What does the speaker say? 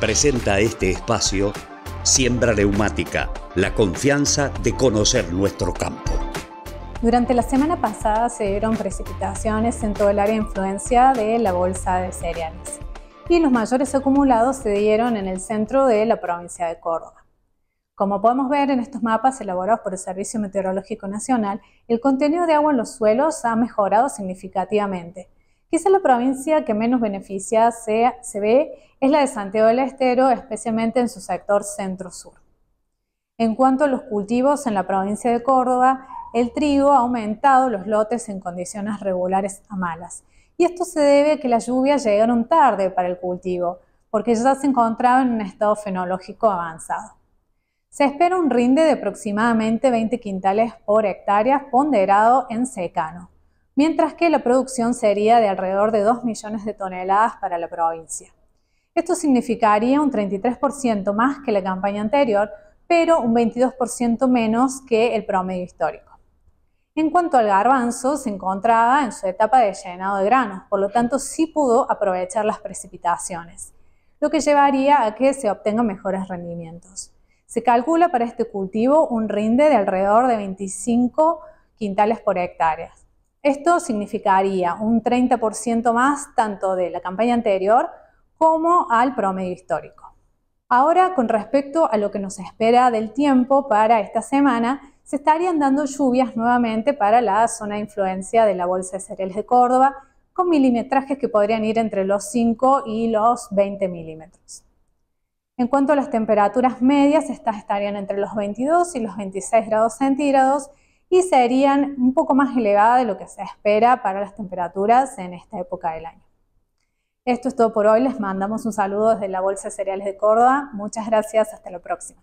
Presenta este espacio Siembra Neumática, la confianza de conocer nuestro campo. Durante la semana pasada se dieron precipitaciones en todo el área de influencia de la bolsa de cereales y los mayores acumulados se dieron en el centro de la provincia de Córdoba. Como podemos ver en estos mapas elaborados por el Servicio Meteorológico Nacional, el contenido de agua en los suelos ha mejorado significativamente. Quizá la provincia que menos beneficia se, se ve es la de Santiago del Estero, especialmente en su sector centro-sur. En cuanto a los cultivos en la provincia de Córdoba, el trigo ha aumentado los lotes en condiciones regulares a malas. Y esto se debe a que las lluvias llegaron tarde para el cultivo, porque ya se encontraba en un estado fenológico avanzado. Se espera un rinde de aproximadamente 20 quintales por hectárea ponderado en secano, mientras que la producción sería de alrededor de 2 millones de toneladas para la provincia. Esto significaría un 33% más que la campaña anterior, pero un 22% menos que el promedio histórico. En cuanto al garbanzo, se encontraba en su etapa de llenado de granos, por lo tanto sí pudo aprovechar las precipitaciones, lo que llevaría a que se obtengan mejores rendimientos. Se calcula para este cultivo un rinde de alrededor de 25 quintales por hectárea. Esto significaría un 30% más tanto de la campaña anterior como al promedio histórico. Ahora, con respecto a lo que nos espera del tiempo para esta semana, se estarían dando lluvias nuevamente para la zona de influencia de la Bolsa de Cereales de Córdoba, con milimetrajes que podrían ir entre los 5 y los 20 milímetros. En cuanto a las temperaturas medias, estas estarían entre los 22 y los 26 grados centígrados y serían un poco más elevadas de lo que se espera para las temperaturas en esta época del año. Esto es todo por hoy, les mandamos un saludo desde la Bolsa de Cereales de Córdoba. Muchas gracias, hasta la próxima.